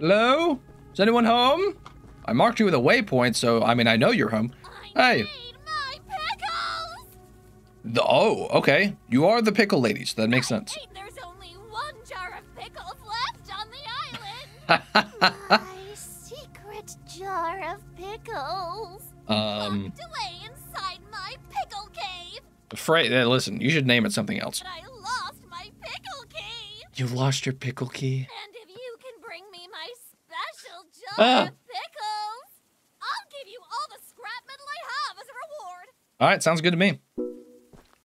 Hello? Is anyone home? I marked you with a waypoint, so I mean I know you're home. I Hey. my pickles! The, oh, okay. You are the pickle lady, so that makes sense. Wait, there's only one jar of pickles left on the island! my secret jar of pickles. um, Locked away inside my pickle cave. Frey, uh, listen, you should name it something else. But I lost my pickle cave. You lost your pickle key. And if you can bring me my Ah. pickles, I'll give you all the scrap metal I have as a reward. All right, sounds good to me.